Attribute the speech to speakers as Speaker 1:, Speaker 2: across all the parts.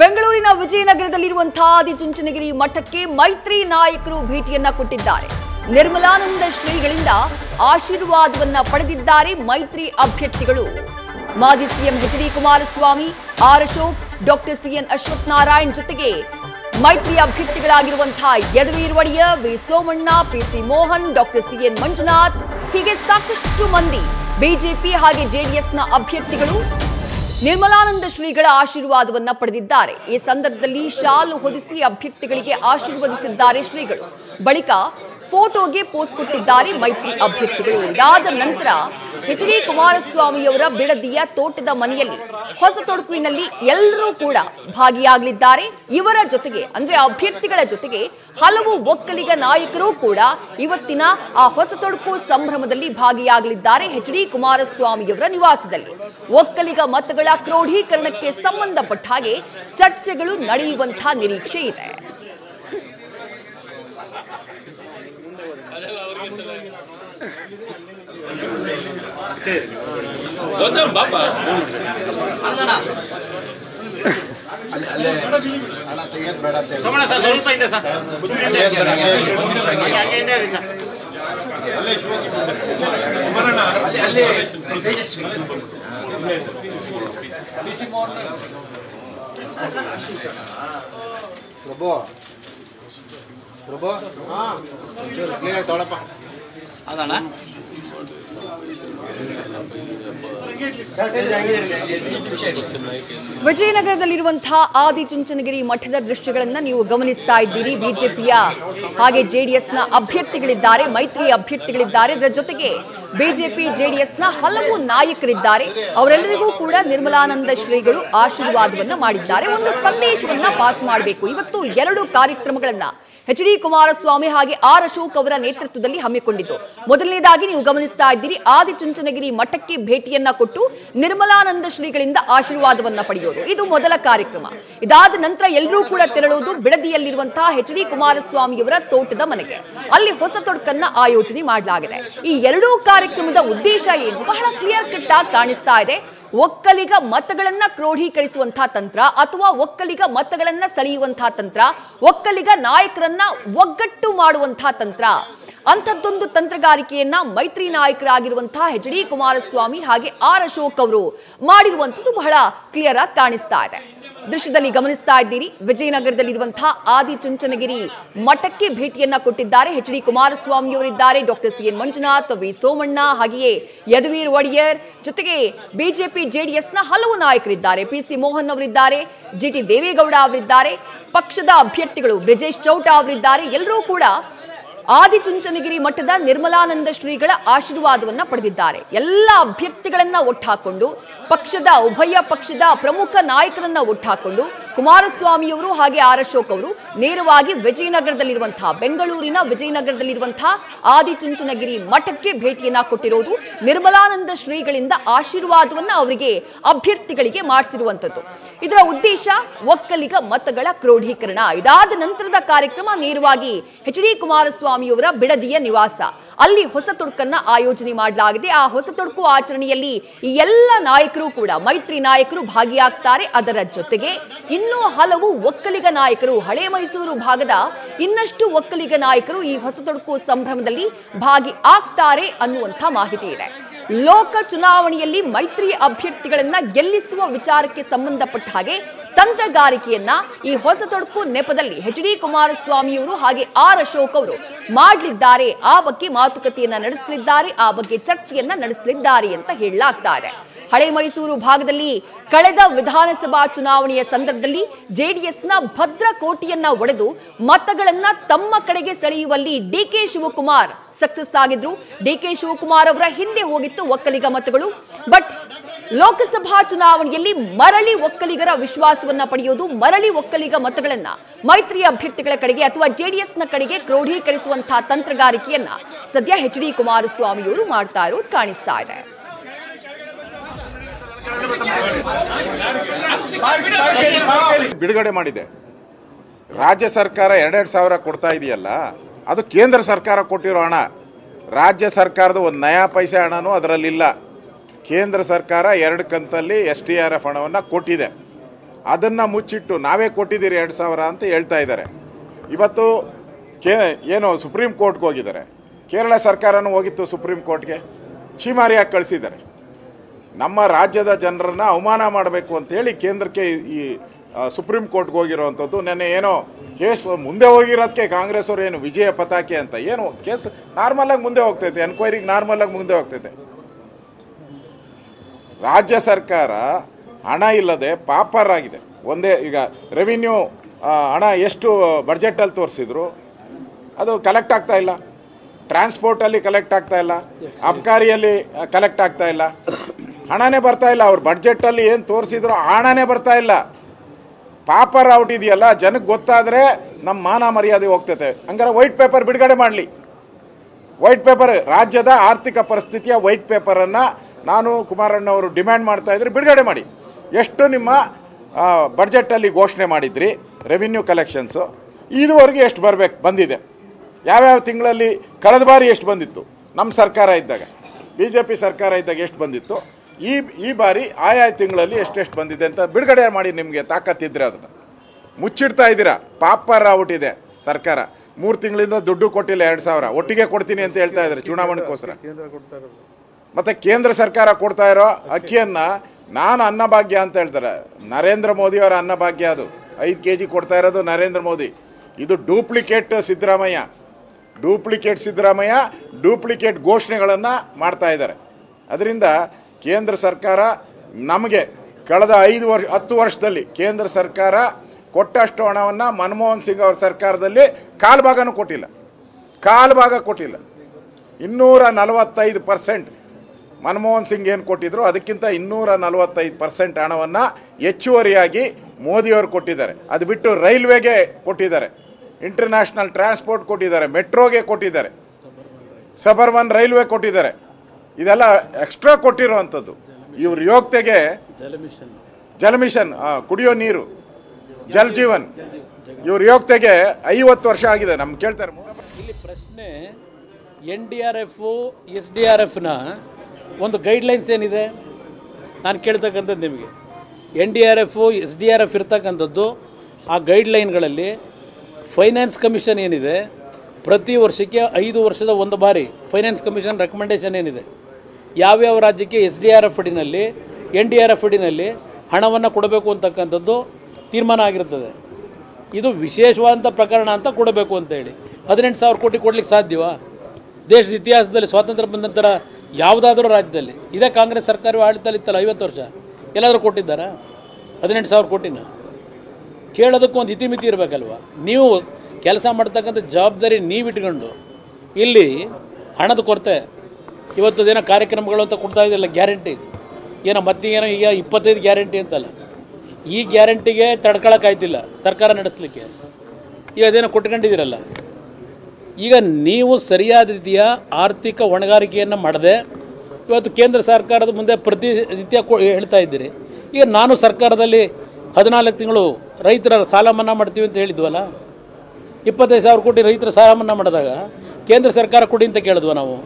Speaker 1: ಬೆಂಗಳೂರಿನ ವಿಜಯನಗರದಲ್ಲಿರುವಂತಹ ಆದಿಚುಂಚನಗಿರಿ ಮಠಕ್ಕೆ ಮೈತ್ರಿ ನಾಯಕರು ಭೇಟಿಯನ್ನ ಕೊಟ್ಟಿದ್ದಾರೆ. ನಿರ್ಮಲಾನಂದ ಶ್ರೀಗಳಿಂದ ಆಶೀರ್ವಾದವನ್ನ ಪಡೆದಿದ್ದಾರೆ ಮೈತ್ರಿ ಅಭ್ಯರ್ಥಿಗಳು. ಮಾಜಿ CM H D Kumaraswamy, R Ashok, doctor CN Ashwath Narayan ಜೊತೆಗೆ ಮೈತ್ರಿ ಅಭ್ಯರ್ಥಿಗಳಾಗಿರುವಂತಹ Yaduveer Odeya V Somanna PC Mohan, doctor CN Manjunath ಹೀಗೆ ಸಾಕಷ್ಟು ಮಂದಿ ಬಿಜೆಪಿ ಹಾಗೆ ಜೆಡಿಎಸ್ನ ಅಭ್ಯರ್ಥಿಗಳು ನಿರ್ಮಲಾನಂದ ಶ್ರೀಗಳ ಆಶೀರ್ವಾದವನ್ನ ಪಡೆದಿದ್ದಾರೆ. ಈ ಸಂದರ್ಭದಲ್ಲಿ ಶಾಲು ಹೊದಿಸಿ ಅಭ್ಯರ್ಥಿಗಳಿಗೆ ಆಶೀರ್ವದಿಸಿದ್ದಾರೆ ಶ್ರೀಗಳು. ಬಳಿಕ ಫೋಟೋಗೆ ಪೋಸ್ಟ್ ಕೊಟ್ಟಿದ್ದಾರೆ ಮೈತ್ರಿ ಅಭ್ಯರ್ಥಿಗಳು. ಇದಾದ ನಂತರ ಎಚ್ ಡಿ ಕುಮಾರಸ್ವಾಮಿಯವರ ಬಿಡದಿಯ ತೋಟದ ಮನೆಯಲ್ಲಿ, ಹೊಸ ತೊಡಕುವಿನಲ್ಲಿ ಎಲ್ಲರೂ ಕೂಡ ಭಾಗಿಯಾಗಲಿದ್ದಾರೆ. ಇವರ ಜೊತೆಗೆ, ಅಂದ್ರೆ ಅಭ್ಯರ್ಥಿಗಳ ಜೊತೆಗೆ ಹಲವು ಒಕ್ಕಲಿಗ ನಾಯಕರು ಕೂಡ ಇವತ್ತಿನ ಆ ಹೊಸ ತೊಡಕು ಸಂಭ್ರಮದಲ್ಲಿ ಭಾಗಿಯಾಗಲಿದ್ದಾರೆ ಎಚ್ ಡಿ ಕುಮಾರಸ್ವಾಮಿಯವರ ನಿವಾಸದಲ್ಲಿ. ಒಕ್ಕಲಿಗ ಮತಗಳ ಕ್ರೋಢೀಕರಣಕ್ಕೆ ಸಂಬಂಧಪಟ್ಟ ಹಾಗೆ ಚರ್ಚೆಗಳು ನಡೆಯುವಂತಹ ನಿರೀಕ್ಷೆ ಇದೆ
Speaker 2: ಗೌತಮ್ ಬಾಪ
Speaker 3: ಸೋಮಣ್ಣ ಸರ್ ಸ್ವಲ್ಪ ಇದೆ ಸರ್
Speaker 4: ಪ್ರಭು. ಪ್ರಭು. ಹಾಂ. ಕ್ಲೀನಾಗಿ ತೊಗೊಳಪ್ಪ
Speaker 3: ಅದಣ್ಣ
Speaker 1: ವಿಜಯನಗರದಲ್ಲಿರುವಂತಹ ಆದಿಚುಂಚನಗಿರಿ ಮಠದ ದೃಶ್ಯಗಳನ್ನ ನೀವು ಗಮನಿಸ್ತಾ ಇದ್ದೀರಿ. ಬಿಜೆಪಿಯ ಹಾಗೆ ಜೆಡಿಎಸ್ನ ಅಭ್ಯರ್ಥಿಗಳಿದ್ದಾರೆ ಮೈತ್ರಿ ಅಭ್ಯರ್ಥಿಗಳಿದ್ದಾರೆ. ಇದರ ಜೊತೆಗೆ ಬಿಜೆಪಿ, ಜೆಡಿಎಸ್ನ ಹಲವು ನಾಯಕರಿದ್ದಾರೆ. ಅವರೆಲ್ಲರಿಗೂ ಕೂಡ ನಿರ್ಮಲಾನಂದ ಶ್ರೀಗಳು ಆಶೀರ್ವಾದವನ್ನ ಮಾಡಿದ್ದಾರೆ. ಒಂದು ಸಂದೇಶವನ್ನ ಪಾಸ್ ಮಾಡಬೇಕು. ಇವತ್ತು ಎರಡು ಕಾರ್ಯಕ್ರಮಗಳನ್ನ ಎಚ್ ಡಿ ಕುಮಾರಸ್ವಾಮಿ ಹಾಗೆ ಆರ್ ಅಶೋಕ್ ಅವರ ನೇತೃತ್ವದಲ್ಲಿ ಹಮ್ಮಿಕೊಂಡಿದ್ದು. ಮೊದಲನೇದಾಗಿ ನೀವು ಗಮನಿಸ್ತಾ ಇದ್ದೀರಿ, ಆದಿಚುಂಚನಗಿರಿ ಮಠಕ್ಕೆ ಭೇಟಿಯನ್ನ ಕೊಟ್ಟು ನಿರ್ಮಲಾನಂದ ಶ್ರೀಗಳಿಂದ ಆಶೀರ್ವಾದವನ್ನ ಪಡೆಯೋದು. ಇದು ಮೊದಲ ಕಾರ್ಯಕ್ರಮ. ಇದಾದ ನಂತರ ಎಲ್ಲರೂ ಕೂಡ ತೆರಳುವುದು ಬಿಡದಿಯಲ್ಲಿರುವಂತಹ ಎಚ್ ಡಿ ಕುಮಾರಸ್ವಾಮಿಯವರ ತೋಟದ ಮನೆಗೆ. ಅಲ್ಲಿ ಹೊಸ ತೊಡಕನ್ನ ಆಯೋಜನೆ ಮಾಡಲಾಗಿದೆ. ಈ ಎರಡೂ ಕಾರ್ಯಕ್ರಮದ ಉದ್ದೇಶ ಏನು? ಬಹಳ ಕ್ಲಿಯರ್ ಕಟ್ ಆಗಿ ಕಾಣಿಸ್ತಾ ಇದೆ. ಒಕ್ಕಲಿಗ ಮತಗಳನ್ನ ಕ್ರೋಢೀಕರಿಸುವಂತಹ ತಂತ್ರ ಅಥವಾ ಒಕ್ಕಲಿಗ ಮತಗಳನ್ನ ಸೆಳೆಯುವಂತಹ ತಂತ್ರ, ಒಕ್ಕಲಿಗ ನಾಯಕರನ್ನ ಒಗ್ಗಟ್ಟು ಮಾಡುವಂತಹ ತಂತ್ರ. ಅಂಥದ್ದೊಂದು ತಂತ್ರಗಾರಿಕೆಯನ್ನ ಮೈತ್ರಿ ನಾಯಕರಾಗಿರುವಂತಹ ಎಚ್ ಡಿ ಕುಮಾರಸ್ವಾಮಿ ಹಾಗೆ ಆರ್ ಅಶೋಕ್ ಅವರು ಮಾಡಿರುವಂಥದ್ದು ಬಹಳ ಕ್ಲಿಯರ್ ಆಗಿ ಕಾಣಿಸ್ತಾ ಇದೆ. ದೃಶ್ಯದಲ್ಲಿ ಗಮನಿಸ್ತಾ ಇದ್ದೀರಿ. ವಿಜಯನಗರದಲ್ಲಿರುವಂತಹ ಆದಿಚುಂಚನಗಿರಿ ಮಠಕ್ಕೆ ಭೇಟಿಯನ್ನ ಕೊಟ್ಟಿದ್ದಾರೆ. ಎಚ್ ಡಿ ಕುಮಾರಸ್ವಾಮಿ ಅವರಿದ್ದಾರೆ. Doctor C N Manjunath, V Somanna ಹಾಗೆಯೇ ಯದುವೀರ್ ಒಡೆಯರ್ ಜೊತೆಗೆ ಬಿಜೆಪಿ, ಜೆಡಿಎಸ್ನ ಹಲವು ನಾಯಕರಿದ್ದಾರೆ. ಪಿ ಸಿ ಮೋಹನ್ ಅವರಿದ್ದಾರೆ. ಜಿ ಟಿ ದೇವೇಗೌಡ ಅವರಿದ್ದಾರೆ. ಪಕ್ಷದ ಅಭ್ಯರ್ಥಿಗಳು ಬ್ರಿಜೇಶ್ ಚೌಟ ಅವರಿದ್ದಾರೆ. ಎಲ್ಲರೂ ಕೂಡ ಆದಿಚುಂಚನಗಿರಿ ಮಠದ ನಿರ್ಮಲಾನಂದ ಶ್ರೀಗಳ ಆಶೀರ್ವಾದವನ್ನು ಪಡೆದಿದ್ದಾರೆ. ಎಲ್ಲ ಅಭ್ಯರ್ಥಿಗಳನ್ನು ಒಟ್ಟಾಕೊಂಡು, ಪಕ್ಷದ, ಉಭಯ ಪಕ್ಷದ ಪ್ರಮುಖ ನಾಯಕರನ್ನು ಒಟ್ಟಾಕೊಂಡು ಕುಮಾರಸ್ವಾಮಿಯವರು ಹಾಗೆ ಆರ್ ಅಶೋಕ್ ಅವರು ನೇರವಾಗಿ ವಿಜಯನಗರದಲ್ಲಿರುವಂತಹ, ಬೆಂಗಳೂರಿನ ವಿಜಯನಗರದಲ್ಲಿರುವಂತಹ ಆದಿಚುಂಚನಗಿರಿ ಮಠಕ್ಕೆ ಭೇಟಿಯನ್ನ ಕೊಟ್ಟಿರೋದು ನಿರ್ಮಲಾನಂದ ಶ್ರೀಗಳಿಂದ ಆಶೀರ್ವಾದವನ್ನ ಅವರಿಗೆ ಅಭ್ಯರ್ಥಿಗಳಿಗೆ ಮಾಡಿಸಿರುವಂತದ್ದು ಇದರ ಉದ್ದೇಶ ಒಕ್ಕಲಿಗ ಮತಗಳ ಕ್ರೋಢೀಕರಣ. ಇದಾದ ನಂತರದ ಕಾರ್ಯಕ್ರಮ ನೇರವಾಗಿ ಎಚ್ ಡಿ ಕುಮಾರಸ್ವಾಮಿಯವರ ಬಿಡದಿಯ ನಿವಾಸ. ಅಲ್ಲಿ ಹೊಸ ತೊಡಕನ್ನ ಆಯೋಜನೆ ಮಾಡಲಾಗಿದೆ. ಆ ಹೊಸ ತೊಡಕು ಆಚರಣೆಯಲ್ಲಿ ಈ ಎಲ್ಲ ನಾಯಕರು ಕೂಡ ಮೈತ್ರಿ ನಾಯಕರು ಭಾಗಿಯಾಗ್ತಾರೆ. ಅದರ ಜೊತೆಗೆ ಇನ್ನೂ ಹಲವು ಒಕ್ಕಲಿಗ ನಾಯಕರು, ಹಳೆ ಮೈಸೂರು ಭಾಗದ ಇನ್ನಷ್ಟು ಒಕ್ಕಲಿಗ ನಾಯಕರು ಈ ಹೊಸ ತೊಡಕು ಸಂಭ್ರಮದಲ್ಲಿ ಭಾಗಿ ಆಗ್ತಾರೆ ಅನ್ನುವಂಥ ಮಾಹಿತಿ ಇದೆ. ಲೋಕ ಚುನಾವಣೆಯಲ್ಲಿ ಮೈತ್ರಿ ಅಭ್ಯರ್ಥಿಗಳನ್ನ ಗೆಲ್ಲಿಸುವ ವಿಚಾರಕ್ಕೆ ಸಂಬಂಧಪಟ್ಟ ಹಾಗೆ ತಂತ್ರಗಾರಿಕೆಯನ್ನ ಈ ಹೊಸ ತೊಡಕು ನೆಪದಲ್ಲಿ ಎಚ್ ಡಿ ಕುಮಾರಸ್ವಾಮಿಯವರು ಹಾಗೆ ಆರ್ ಅಶೋಕ್ ಅವರು ಮಾಡಲಿದ್ದಾರೆ. ಆ ಬಗ್ಗೆ ಮಾತುಕತೆಯನ್ನ ನಡೆಸಲಿದ್ದಾರೆ, ಆ ಬಗ್ಗೆ ಚರ್ಚೆಯನ್ನ ನಡೆಸಲಿದ್ದಾರೆ ಅಂತ ಹೇಳಲಾಗ್ತಾ ಇದೆ. ಹಳೆ ಮೈಸೂರು ಭಾಗದಲ್ಲಿ ಕಳೆದ ವಿಧಾನಸಭಾ ಚುನಾವಣೆಯ ಸಂದರ್ಭದಲ್ಲಿ ಜೆಡಿಎಸ್ನ ಭದ್ರಕೋಟೆಯನ್ನ ಒಡೆದು ಮತಗಳನ್ನ ತಮ್ಮ ಕಡೆಗೆ ಸೆಳೆಯುವಲ್ಲಿ ಡಿಕೆ ಶಿವಕುಮಾರ್ ಸಕ್ಸಸ್ ಆಗಿದ್ರು. ಡಿಕೆ ಶಿವಕುಮಾರ್ ಅವರ ಹಿಂದೆ ಹೋಗಿತ್ತು ಒಕ್ಕಲಿಗ ಮತಗಳು. ಬಟ್ ಲೋಕಸಭಾ ಚುನಾವಣೆಯಲ್ಲಿ ಮರಳಿ ಒಕ್ಕಲಿಗರ ವಿಶ್ವಾಸವನ್ನ ಪಡೆಯೋದು, ಮರಳಿ ಒಕ್ಕಲಿಗ ಮತಗಳನ್ನ ಮೈತ್ರಿ ಅಭ್ಯರ್ಥಿಗಳ ಕಡೆಗೆ ಅಥವಾ ಜೆಡಿಎಸ್ನ ಕಡೆಗೆ ಕ್ರೋಢೀಕರಿಸುವಂತಹ ತಂತ್ರಗಾರಿಕೆಯನ್ನ ಸದ್ಯ ಎಚ್ ಡಿ ಕುಮಾರಸ್ವಾಮಿಯವರು ಮಾಡ್ತಾ ಇರೋದು ಕಾಣಿಸ್ತಾ ಇದೆ.
Speaker 5: ಬಿಡುಗಡೆ ಮಾಡಿದೆ. ರಾಜ್ಯ ಸರ್ಕಾರ ಎರಡೆರಡು ಸಾವಿರ ಕೊಡ್ತಾ ಇದೆಯಲ್ಲ, ಅದು ಕೇಂದ್ರ ಸರ್ಕಾರ ಕೊಟ್ಟಿರೋ ಹಣ. ರಾಜ್ಯ ಸರ್ಕಾರದ ಒಂದು ನಯಾ ಪೈಸೆ ಹಣನೂ ಅದರಲ್ಲಿಲ್ಲ. ಕೇಂದ್ರ ಸರ್ಕಾರ ಎರಡು ಕಂತಲ್ಲಿ ಎಸ್ ಟಿ ಆರ್ ಎಫ್ ಹಣವನ್ನು ಕೊಟ್ಟಿದೆ. ಅದನ್ನು ಮುಚ್ಚಿಟ್ಟು ನಾವೇ ಕೊಟ್ಟಿದ್ದೀರಿ ಎರಡು ಸಾವಿರ ಅಂತ ಹೇಳ್ತಾ ಇದ್ದಾರೆ. ಇವತ್ತು ಕೇ, ಏನು ಸುಪ್ರೀಂ ಕೋರ್ಟ್ಗೆ ಹೋಗಿದ್ದಾರೆ. ಕೇರಳ ಸರ್ಕಾರನೂ ಹೋಗಿತ್ತು ಸುಪ್ರೀಂ ಕೋರ್ಟ್ಗೆ. ಚೀಮಾರಿಯಾಗಿ ಕಳಿಸಿದ್ದಾರೆ. ನಮ್ಮ ರಾಜ್ಯದ ಜನರನ್ನ ಅವಮಾನ ಮಾಡಬೇಕು ಅಂತೇಳಿ ಕೇಂದ್ರಕ್ಕೆ ಈ ಸುಪ್ರೀಂ ಕೋರ್ಟ್ಗೆ ಹೋಗಿರೋವಂಥದ್ದು. ನೆನ್ನೆ ಏನೋ ಕೇಸ್ ಮುಂದೆ ಹೋಗಿರೋದಕ್ಕೆ ಕಾಂಗ್ರೆಸ್ ಅವರು ಏನು ವಿಜಯ ಪತಾಕೆ ಅಂತ ಏನು ಕೇಸ್ ನಾರ್ಮಲಾಗಿ ಮುಂದೆ ಹೋಗ್ತೈತೆ ಎನ್ಕ್ವೈರಿಗೆ ನಾರ್ಮಲಾಗಿ ಮುಂದೆ ಹೋಗ್ತೈತೆ. ರಾಜ್ಯ ಸರ್ಕಾರ ಹಣ ಇಲ್ಲದೆ ಪಾಪರ್ ಆಗಿದೆ ಒಂದೇ ಈಗ ರೆವಿನ್ಯೂ ಹಣ ಎಷ್ಟು ಬಡ್ಜೆಟಲ್ಲಿ ತೋರಿಸಿದ್ರು, ಅದು ಕಲೆಕ್ಟ್ ಆಗ್ತಾ ಇಲ್ಲ. ಟ್ರಾನ್ಸ್ಪೋರ್ಟಲ್ಲಿ ಕಲೆಕ್ಟ್ ಆಗ್ತಾ ಇಲ್ಲ. ಅಬ್ಕಾರಿಯಲ್ಲಿ ಕಲೆಕ್ಟ್ ಆಗ್ತಾ ಇಲ್ಲ. ಹಣನೇ ಬರ್ತಾ ಇಲ್ಲ. ಅವ್ರ ಬಡ್ಜೆಟಲ್ಲಿ ಏನು ತೋರಿಸಿದ್ರು ಹಣನೇ ಬರ್ತಾ ಇಲ್ಲ. ಪಾಪರ್ ಔಟ್ ಇದೆಯಲ್ಲ ಜನಕ್ಕೆ ಗೊತ್ತಾದರೆ ನಮ್ಮ ಮಾನ ಮರ್ಯಾದೆ ಹೋಗ್ತೈತೆ. ಹಂಗಾರೆ ವೈಟ್ ಪೇಪರ್ ಬಿಡುಗಡೆ ಮಾಡಲಿ. ವೈಟ್ ಪೇಪರ್ ರಾಜ್ಯದ ಆರ್ಥಿಕ ಪರಿಸ್ಥಿತಿಯ ವೈಟ್ ಪೇಪರನ್ನು ನಾನು ಕುಮಾರಣ್ಣ ಅವರು ಡಿಮ್ಯಾಂಡ್ ಮಾಡ್ತಾ ಇದ್ರೆ ಬಿಡುಗಡೆ ಮಾಡಿ. ಎಷ್ಟು ನಿಮ್ಮ ಬಡ್ಜೆಟಲ್ಲಿ ಘೋಷಣೆ ಮಾಡಿದ್ರಿ? ರೆವಿನ್ಯೂ ಕಲೆಕ್ಷನ್ಸು ಇದುವರೆಗೆ ಎಷ್ಟು ಬರಬೇಕು, ಬಂದಿದೆ. ಯಾವ್ಯಾವ ತಿಂಗಳಲ್ಲಿ, ಕಳೆದ ಬಾರಿ ಎಷ್ಟು ಬಂದಿತ್ತು? ನಮ್ಮ ಸರ್ಕಾರ ಇದ್ದಾಗ. ಬಿ ಜೆ ಪಿ ಸರ್ಕಾರ ಇದ್ದಾಗ ಎಷ್ಟು ಬಂದಿತ್ತು? ಈ ಈ ಬಾರಿ ಆಯಾ ತಿಂಗಳಲ್ಲಿ ಎಷ್ಟೆಷ್ಟು ಬಂದಿದೆ ಅಂತ ಬಿಡುಗಡೆ ಮಾಡಿ ನಿಮಗೆ ತಾಕತ್ತಿದ್ರೆ ಅದನ್ನು. ಮುಚ್ಚಿಡ್ತಾ ಇದ್ದೀರಾ? ಪಾಪರ ಔಟಿದೆ ಸರ್ಕಾರ. ಮೂರು ತಿಂಗಳಿಂದ ದುಡ್ಡು ಕೊಟ್ಟಿಲ್ಲ ಎರಡು ಸಾವಿರ. ಒಟ್ಟಿಗೆ ಕೊಡ್ತೀನಿ ಅಂತ ಹೇಳ್ತಾ ಇದ್ದಾರೆ ಚುನಾವಣೆಗೋಸ್ಕರ. ಮತ್ತೆ ಕೇಂದ್ರ ಸರ್ಕಾರ ಕೊಡ್ತಾ ಇರೋ ಅಕ್ಕಿಯನ್ನ ನಾನು ಅನ್ನಭಾಗ್ಯ ಅಂತ ಹೇಳ್ತಾರೆ. ನರೇಂದ್ರ ಮೋದಿ ಅವರ ಅನ್ನಭಾಗ್ಯ ಅದು. ಐದು ಕೆ ಜಿ ಕೊಡ್ತಾ ಇರೋದು ನರೇಂದ್ರ ಮೋದಿ. ಇದು duplicate Siddaramaiah. Duplicate Siddaramaiah duplicate ಘೋಷಣೆಗಳನ್ನು ಮಾಡ್ತಾ ಇದ್ದಾರೆ. ಅದರಿಂದ ಕೇಂದ್ರ ಸರ್ಕಾರ ನಮಗೆ ಕಳೆದ ಐದು ವರ್ಷ, ಹತ್ತು ವರ್ಷದಲ್ಲಿ ಕೇಂದ್ರ ಸರ್ಕಾರ ಕೊಟ್ಟಷ್ಟು ಹಣವನ್ನು ಮನಮೋಹನ್ ಸಿಂಗ್ ಅವ್ರ ಸರ್ಕಾರದಲ್ಲಿ ಕಾಲು ಭಾಗನೂ ಕೊಟ್ಟಿಲ್ಲ. ಕಾಲು ಭಾಗ ಕೊಟ್ಟಿಲ್ಲ. ಇನ್ನೂರ ನಲವತ್ತೈದು ಪರ್ಸೆಂಟ್ ಮನಮೋಹನ್ ಸಿಂಗ್ ಏನು ಕೊಟ್ಟಿದ್ರು, ಅದಕ್ಕಿಂತ ಇನ್ನೂರ ನಲವತ್ತೈದು ಪರ್ಸೆಂಟ್ ಹಣವನ್ನು ಹೆಚ್ಚುವರಿಯಾಗಿ ಮೋದಿಯವರು ಕೊಟ್ಟಿದ್ದಾರೆ. ಅದು ಬಿಟ್ಟು ರೈಲ್ವೆಗೆ ಕೊಟ್ಟಿದ್ದಾರೆ. ಇಂಟರ್ನ್ಯಾಷನಲ್ ಟ್ರಾನ್ಸ್ಪೋರ್ಟ್ ಕೊಟ್ಟಿದ್ದಾರೆ. ಮೆಟ್ರೋಗೆ ಕೊಟ್ಟಿದ್ದಾರೆ. ಸಬರ್ಬನ್ ರೈಲ್ವೆ ಕೊಟ್ಟಿದ್ದಾರೆ. ಇದೆಲ್ಲ ಎಕ್ಸ್ಟ್ರಾ ಕೊಟ್ಟಿರುವಂಥದ್ದು. ಇವ್ರ ಯೋಗ್ಯತೆಗೆ ಜಲಮಿಷನ್ ಕುಡಿಯೋ ನೀರು, ಜಲ್ ಜೀವನ್. ಇವ್ರ ಯೋಗ್ಯತೆಗೆ ಐವತ್ತು ವರ್ಷ ಆಗಿದೆ. ನಮ್ಗೆ ಕೇಳ್ತಾರೆ
Speaker 2: ಇಲ್ಲಿ ಪ್ರಶ್ನೆ, N D R F, S D R ಎಫ್ನ ಒಂದು ಗೈಡ್ಲೈನ್ಸ್ ಏನಿದೆ? ನಾನು ಕೇಳ್ತಕ್ಕಂಥದ್ದು ನಿಮಗೆ. N D R F, S D R F ಇರ್ತಕ್ಕಂಥದ್ದು, ಆ ಗೈಡ್ಲೈನ್ಗಳಲ್ಲಿ ಫೈನಾನ್ಸ್ ಕಮಿಷನ್ ಏನಿದೆ? ಪ್ರತಿ ವರ್ಷಕ್ಕೆ ಐದು ವರ್ಷದ ಒಂದು ಬಾರಿ ಫೈನಾನ್ಸ್ ಕಮಿಷನ್ ರೆಕಮೆಂಡೇಶನ್ ಏನಿದೆ? ಯಾವ್ಯಾವ ರಾಜ್ಯಕ್ಕೆ ಎಸ್ ಡಿ ಆರ್ ಎಫ್ ಅಡಿನಲ್ಲಿ, ಎನ್ ಡಿ ಆರ್ ಎಫ್ ಅಡಿನಲ್ಲಿ ಹಣವನ್ನು ಕೊಡಬೇಕು ಅಂತಕ್ಕಂಥದ್ದು ತೀರ್ಮಾನ ಆಗಿರ್ತದೆ. ಇದು ವಿಶೇಷವಾದಂಥ ಪ್ರಕರಣ ಅಂತ ಕೊಡಬೇಕು ಅಂತೇಳಿ ಹದಿನೆಂಟು ಸಾವಿರ ಕೋಟಿ ಕೊಡ್ಲಿಕ್ಕೆ ಸಾಧ್ಯವಾ? ದೇಶದ ಇತಿಹಾಸದಲ್ಲಿ ಸ್ವಾತಂತ್ರ್ಯ ಬಂದ ನಂತರ ಯಾವುದಾದ್ರೂ ರಾಜ್ಯದಲ್ಲಿ, ಇದೇ ಕಾಂಗ್ರೆಸ್ ಸರ್ಕಾರವೇ ಆಡಳಿತದಲ್ಲಿ ಇತ್ತಲ್ಲ ಐವತ್ತು ವರ್ಷ, ಎಲ್ಲಾದರೂ ಕೊಟ್ಟಿದ್ದಾರಾ? ಹದಿನೆಂಟು ಸಾವಿರ ಕೋಟಿನ? ಕೇಳೋದಕ್ಕೂ ಒಂದು ಇತಿಮಿತಿ ಇರಬೇಕಲ್ವ? ನೀವು ಕೆಲಸ ಮಾಡ್ತಕ್ಕಂಥ ಜವಾಬ್ದಾರಿ ನೀವು ಇಟ್ಕೊಂಡು ಇಲ್ಲಿ ಹಣದ ಕೊರತೆ ಇವತ್ತು ದಿನ ಕಾರ್ಯಕ್ರಮಗಳು ಅಂತ ಕೊಡ್ತಾ ಇದೆಯಲ್ಲ ಗ್ಯಾರಂಟಿ. ಏನೋ ಮತ್ತೆ ಏನೋ ಈಗ ಇಪ್ಪತ್ತೈದು ಗ್ಯಾರಂಟಿ ಅಂತಲ್ಲ. ಈ ಗ್ಯಾರಂಟಿಗೆ ತಡ್ಕೊಳಕ್ಕಾಯ್ತಿಲ್ಲ, ಸರ್ಕಾರ ನಡೆಸಲಿಕ್ಕೆ. ಈಗ ಅದೇನೋ ಕೊಟ್ಕೊಂಡಿದ್ದೀರಲ್ಲ. ಈಗ ನೀವು ಸರಿಯಾದ ರೀತಿಯ ಆರ್ಥಿಕ ಹೊಣೆಗಾರಿಕೆಯನ್ನು ಮಾಡದೆ, ಇವತ್ತು ಕೇಂದ್ರ ಸರ್ಕಾರದ ಮುಂದೆ ಪ್ರತಿನಿತ್ಯ ರೀತಿಯ ಹೇಳ್ತಾ ಇದ್ದೀರಿ. ಈಗ ನಾನು ಸರ್ಕಾರದಲ್ಲಿ ಹದಿನಾಲ್ಕು ತಿಂಗಳು ರೈತರ ಸಾಲ ಮನ್ನಾ ಮಾಡ್ತೀವಿ ಅಂತ ಹೇಳಿದ್ವಲ್ಲ? ಇಪ್ಪತ್ತೈದು ಸಾವಿರ ಕೋಟಿ ರೈತರ ಸಾಲ ಮನ್ನಾ ಮಾಡಿದಾಗ ಕೇಂದ್ರ ಸರ್ಕಾರ ಕೊಡಿ ಅಂತ ಕೇಳಿದ್ವ ನಾವು.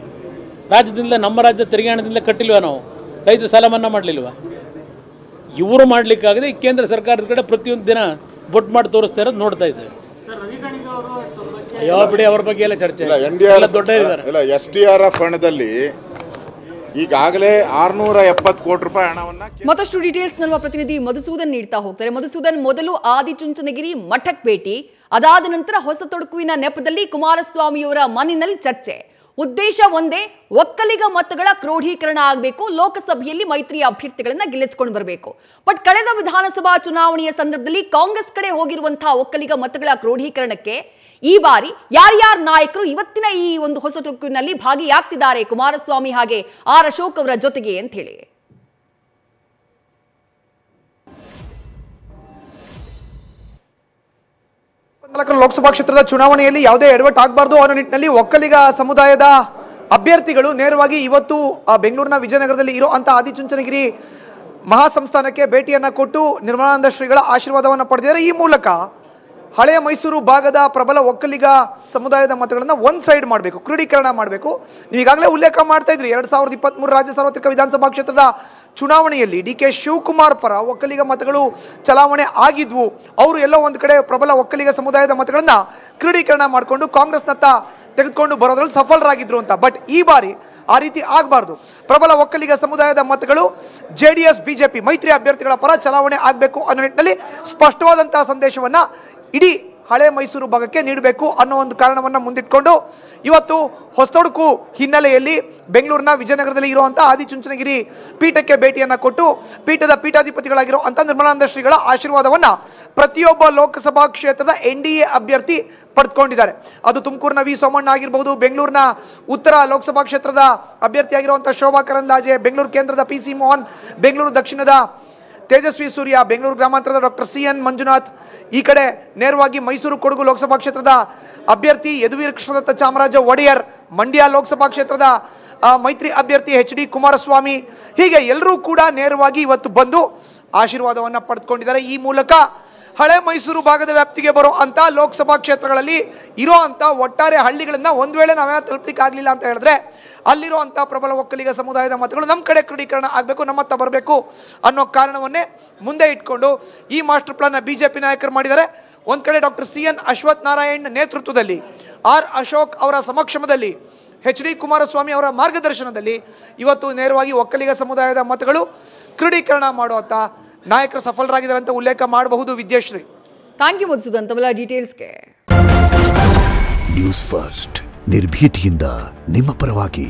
Speaker 2: ರಾಜ್ಯದಿಂದ ನಮ್ಮ ರಾಜ್ಯದ ತೆರಿಗೆ ಹಣದಿಂದ ಕಟ್ಟಿಲ್ವ ನಾವು? ರೈತ ಸಾಲ ಮನ್ನಾ ಮಾಡಲಿಲ್ವಾ? ಇವರು ಮಾಡಲಿಕ್ಕಾಗದೆ ಈ ಕೇಂದ್ರ ಸರ್ಕಾರದ ಕಡೆ ಪ್ರತಿಯೊಂದು ದಿನ ಬೊಟ್ಟು ಮಾಡಿ ತೋರಿಸ್ತಾ ಇರೋದು ನೋಡ್ತಾ ಇದ್ದೇವೆ ಅಯ್ಯೋ ಬಿಡಿ ಅವ್ರ ಬಗ್ಗೆ ಎಲ್ಲ ಚರ್ಚೆ.
Speaker 5: ಇಲ್ಲ ಎನ್ ಡಿ
Speaker 2: ಎಲ್ಲ
Speaker 5: ಆರ್
Speaker 2: ದೊಡ್ಡ ಇದ್ದಾರೆ.
Speaker 5: ಇಲ್ಲ ಎಸ್ ಡಿ ಆರ್ ಎಫ್ ಹಣದಲ್ಲಿ ಈಗಾಗಲೇ ಆರ್ನೂರ ಎಪ್ಪತ್ತು ಕೋಟಿ ರೂಪಾಯಿ ಹಣವನ್ನ
Speaker 1: ಮತ್ತಷ್ಟು ಡೀಟೇಲ್ಸ್ ನಮ್ಮ ಪ್ರತಿನಿಧಿ ಮಧುಸೂದನ್ ನೀಡ್ತಾ ಹೋಗ್ತಾರೆ. ಮಧುಸೂದನ್ ಮೊದಲು ಆದಿಚುಂಚನಗಿರಿ ಮಠಕ್ಕೆ ಭೇಟಿ. ಅದಾದ ನಂತರ ಹೊಸ ತೊಡಕುವಿನ ನೆಪದಲ್ಲಿ ಕುಮಾರಸ್ವಾಮಿಯವರ ಮನೆಯಲ್ಲಿ ಚರ್ಚೆ. ಉದ್ದೇಶ ಒಂದೇ, ಒಕ್ಕಲಿಗ ಮತಗಳ ಕ್ರೋಢೀಕರಣ ಆಗಬೇಕು, ಲೋಕಸಭೆಯಲ್ಲಿ ಮೈತ್ರಿ ಅಭ್ಯರ್ಥಿಗಳನ್ನ ಗೆಲ್ಲಿಸಿಕೊಂಡು ಬರಬೇಕು. ಬಟ್ ಕಳೆದ ವಿಧಾನಸಭಾ ಚುನಾವಣೆಯ ಸಂದರ್ಭದಲ್ಲಿ ಕಾಂಗ್ರೆಸ್ ಕಡೆ ಹೋಗಿರುವಂತಹ ಒಕ್ಕಲಿಗ ಮತಗಳ ಕ್ರೋಢೀಕರಣಕ್ಕೆ ಈ ಬಾರಿ ಯಾರ್ಯಾರ ನಾಯಕರು ಇವತ್ತಿನ ಈ ಒಂದು ಹೊಸ ಟುಕ್ಕಿನಲ್ಲಿ ಭಾಗಿಯಾಗ್ತಿದ್ದಾರೆ ಕುಮಾರಸ್ವಾಮಿ ಹಾಗೆ ಆರ್ ಅಶೋಕ್ ಅವರ ಜೊತೆಗೆ ಅಂತ ಹೇಳಿ.
Speaker 6: ನಾಲ್ಕರ ಲೋಕಸಭಾ ಕ್ಷೇತ್ರದ ಚುನಾವಣೆಯಲ್ಲಿ ಯಾವುದೇ ಎಡವಟ್ ಆಗಬಾರ್ದು ಅನ್ನೋ ನಿಟ್ಟಿನಲ್ಲಿ ಒಕ್ಕಲಿಗ ಸಮುದಾಯದ ಅಭ್ಯರ್ಥಿಗಳು ನೇರವಾಗಿ ಇವತ್ತು ಬೆಂಗಳೂರಿನ ವಿಜಯನಗರದಲ್ಲಿ ಇರೋ ಅಂತ ಆದಿಚುಂಚನಗಿರಿ ಮಹಾಸಂಸ್ಥಾನಕ್ಕೆ ಭೇಟಿಯನ್ನ ಕೊಟ್ಟು ನಿರ್ಮಲಾನಂದ ಶ್ರೀಗಳ ಆಶೀರ್ವಾದವನ್ನು ಪಡೆದಿದ್ದಾರೆ. ಈ ಮೂಲಕ ಹಳೆಯ ಮೈಸೂರು ಭಾಗದ ಪ್ರಬಲ ಒಕ್ಕಲಿಗ ಸಮುದಾಯದ ಮತಗಳನ್ನು ಒಂದು ಸೈಡ್ ಮಾಡಬೇಕು ಕ್ರೋಢೀಕರಣ ಮಾಡಬೇಕು. ನೀವು ಈಗಾಗಲೇ ಉಲ್ಲೇಖ ಮಾಡ್ತಾ ಇದ್ರಿ, ಎರಡು ಸಾವಿರದ ಇಪ್ಪತ್ಮೂರು ರಾಜ್ಯ ಸಾರ್ವತ್ರಿಕ ವಿಧಾನಸಭಾ ಕ್ಷೇತ್ರದ ಚುನಾವಣೆಯಲ್ಲಿ ಡಿ ಕೆ ಶಿವಕುಮಾರ್ ಪರ ಒಕ್ಕಲಿಗ ಮತಗಳು ಚಲಾವಣೆ ಆಗಿದ್ವು. ಅವರು ಎಲ್ಲೋ ಒಂದು ಕಡೆ ಪ್ರಬಲ ಒಕ್ಕಲಿಗ ಸಮುದಾಯದ ಮತಗಳನ್ನು ಕ್ರೋಢೀಕರಣ ಮಾಡಿಕೊಂಡು ಕಾಂಗ್ರೆಸ್ನತ್ತ ತೆಗೆದುಕೊಂಡು ಬರೋದ್ರಲ್ಲಿ ಸಫಲರಾಗಿದ್ರು ಅಂತ. ಬಟ್ ಈ ಬಾರಿ ಆ ರೀತಿ ಆಗಬಾರ್ದು. ಪ್ರಬಲ ಒಕ್ಕಲಿಗ ಸಮುದಾಯದ ಮತಗಳು ಜೆ ಡಿ ಎಸ್ ಬಿಜೆಪಿ ಮೈತ್ರಿ ಅಭ್ಯರ್ಥಿಗಳ ಪರ ಚಲಾವಣೆ ಆಗಬೇಕು ಅನ್ನೋ ನಿಟ್ಟಿನಲ್ಲಿ ಸ್ಪಷ್ಟವಾದಂತಹ ಸಂದೇಶವನ್ನ ಇಡೀ ಹಳೆ ಮೈಸೂರು ಭಾಗಕ್ಕೆ ನೀಡಬೇಕು ಅನ್ನೋ ಒಂದು ಕಾರಣವನ್ನ ಮುಂದಿಟ್ಕೊಂಡು ಇವತ್ತು ಹೊಸತೊಡಕು ಹಿನ್ನೆಲೆಯಲ್ಲಿ ಬೆಂಗಳೂರಿನ ವಿಜಯನಗರದಲ್ಲಿ ಇರುವಂಥ ಆದಿಚುಂಚನಗಿರಿ ಪೀಠಕ್ಕೆ ಭೇಟಿಯನ್ನು ಕೊಟ್ಟು ಪೀಠದ ಪೀಠಾಧಿಪತಿಗಳಾಗಿರೋ ಅಂತ ನಿರ್ಮಲಾನಂದ ಶ್ರೀಗಳ ಆಶೀರ್ವಾದವನ್ನ ಪ್ರತಿಯೊಬ್ಬ ಲೋಕಸಭಾ ಕ್ಷೇತ್ರದ ಎನ್ ಅಭ್ಯರ್ಥಿ ಪಡೆದುಕೊಂಡಿದ್ದಾರೆ. ಅದು ತುಮಕೂರಿನ ವಿ ಸೋಮಣ್ಣ ಆಗಿರಬಹುದು, ಬೆಂಗಳೂರಿನ ಉತ್ತರ ಲೋಕಸಭಾ ಕ್ಷೇತ್ರದ ಅಭ್ಯರ್ಥಿಯಾಗಿರುವಂಥ ಶೋಭಾ ಕರಂದ್ಲಾಜೆ, ಬೆಂಗಳೂರು ಕೇಂದ್ರದ ಪಿ ಸಿ ಮೋಹನ್, ಬೆಂಗಳೂರು ದಕ್ಷಿಣದ ತೇಜಸ್ವಿ ಸೂರ್ಯ, ಬೆಂಗಳೂರು ಗ್ರಾಮಾಂತರದ ಡಾಕ್ಟರ್ ಸಿ ಎನ್ ಮಂಜುನಾಥ್, ಈ ಕಡೆ ನೇರವಾಗಿ ಮೈಸೂರು ಕೊಡಗು ಲೋಕಸಭಾ ಕ್ಷೇತ್ರದ ಅಭ್ಯರ್ಥಿ ಯದುವೀರ್ ಕೃಷ್ಣದತ್ತ ಚಾಮರಾಜ ಒಡೆಯರ್, ಮಂಡ್ಯ ಲೋಕಸಭಾ ಕ್ಷೇತ್ರದ ಮೈತ್ರಿ ಅಭ್ಯರ್ಥಿ ಎಚ್ ಡಿ ಕುಮಾರಸ್ವಾಮಿ. ಹೀಗೆ ಎಲ್ಲರೂ ಕೂಡ ನೇರವಾಗಿ ಇವತ್ತು ಬಂದು ಆಶೀರ್ವಾದವನ್ನು ಪಡೆದುಕೊಂಡಿದ್ದಾರೆ. ಈ ಮೂಲಕ ಹಳೆ ಮೈಸೂರು ಭಾಗದ ವ್ಯಾಪ್ತಿಗೆ ಬರೋ ಅಂತ ಲೋಕಸಭಾ ಕ್ಷೇತ್ರಗಳಲ್ಲಿ ಇರೋ ಅಂಥ ಒಟ್ಟಾರೆ ಹಳ್ಳಿಗಳನ್ನು ಒಂದು ವೇಳೆ ನಾವೇ ತಲುಪಲಿಕ್ಕೆ ಆಗ್ಲಿಲ್ಲ ಅಂತ ಹೇಳಿದ್ರೆ ಅಲ್ಲಿರೋ ಅಂತ ಪ್ರಬಲ ಒಕ್ಕಲಿಗ ಸಮುದಾಯದ ಮತಗಳು ನಮ್ಮ ಕಡೆ ಕ್ರೋಢೀಕರಣ ಆಗಬೇಕು, ನಮ್ಮತ್ತ ಬರಬೇಕು ಅನ್ನೋ ಕಾರಣವನ್ನೇ ಮುಂದೆ ಇಟ್ಕೊಂಡು ಈ ಮಾಸ್ಟರ್ ಜೆ ಪಿ ನಾಯಕರು ಮಾಡಿದ್ದಾರೆ. ಒಂದ್ ಕಡೆ doctor C N Ashwath Narayan ನೇತೃತ್ವದಲ್ಲಿ, ಆರ್ ಅಶೋಕ್ ಅವರ ಸಮಕ್ಷಮದಲ್ಲಿ, ಎಚ್ ಡಿ ಕುಮಾರಸ್ವಾಮಿ ಅವರ ಮಾರ್ಗದರ್ಶನದಲ್ಲಿ ಇವತ್ತು ನೇರವಾಗಿ ಒಕ್ಕಲಿಗ ಸಮುದಾಯದ ಮತಗಳು ಕ್ರೋಢೀಕರಣ ಮಾಡುವಂತ ನಾಯಕರು ಸಫಲರಾಗಿದ್ದಾರೆ ಅಂತ ಉಲ್ಲೇಖ ಮಾಡಬಹುದು ವಿದ್ಯಾಶ್ರೀ.
Speaker 1: ಥ್ಯಾಂಕ್ ಯು ಮಧುಸೂದನ್ ತಮ್ಮೆಲ್ಲ ಡೀಟೇಲ್ಸ್ಗೆ.
Speaker 7: ನ್ಯೂಸ್ ಫಸ್ಟ್ ನಿರ್ಭೀತಿಯಿಂದ ನಿಮ್ಮ ಪರವಾಗಿ.